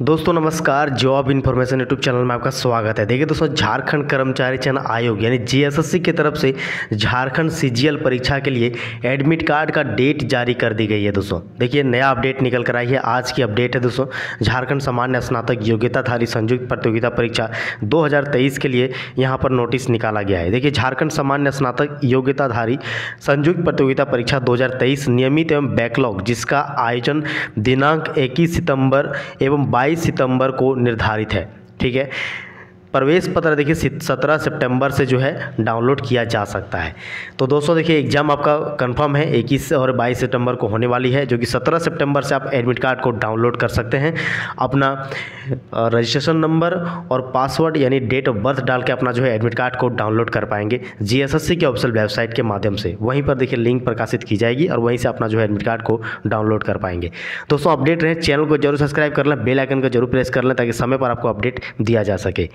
दोस्तों, नमस्कार। Job information YouTube channel में आपका स्वागत है। देखिए दोस्तों, झारखंड कर्मचारी चयन आयोग, यानी जीएसएससी की तरफ़ से झारखंड सीजीएल परीक्षा के लिए एडमिट कार्ड का डेट जारी कर दी गई है दोस्तों। देखिए, नया अपडेट निकल कर आई है। आज की अपडेट है दोस्तों, झारखंड सामान्य स्नातक योग्यताधारी संयुक्त प्रतियोगिता परीक्षा दो हज़ार तेईस के लिए यहाँ पर नोटिस निकाला गया है। देखिए, झारखंड सामान्य स्नातक योग्यताधारी संयुक्त प्रतियोगिता परीक्षा दो हज़ार तेईस नियमित एवं बैकलॉग, जिसका आयोजन दिनांक इक्कीस सितंबर एवं बाईस 22 सितंबर को निर्धारित है ठीक है? प्रवेश पत्र देखिए सत्रह सितंबर से जो है डाउनलोड किया जा सकता है। तो दोस्तों देखिए एग्ज़ाम आपका कंफर्म है, इक्कीस और बाईस सितंबर को होने वाली है, जो कि सत्रह सितंबर से आप एडमिट कार्ड को डाउनलोड कर सकते हैं। अपना रजिस्ट्रेशन नंबर और पासवर्ड यानी डेट ऑफ़ बर्थ डाल के अपना जो है एडमिट कार्ड को डाउनलोड कर पाएँगे जी के ऑफिशियल वेबसाइट के माध्यम से। वहीं पर देखिए लिंक प्रकाशित की जाएगी और वहीं से अपना जो है एडमिट कार्ड को डाउनलोड कर पाएँगे। दोस्तों अपडेट रहे, चैनल को ज़रूर सब्सक्राइब कर लें, बेल आइकन को ज़रूर प्रेस कर लें ताकि समय पर आपको अपडेट दिया जा सके।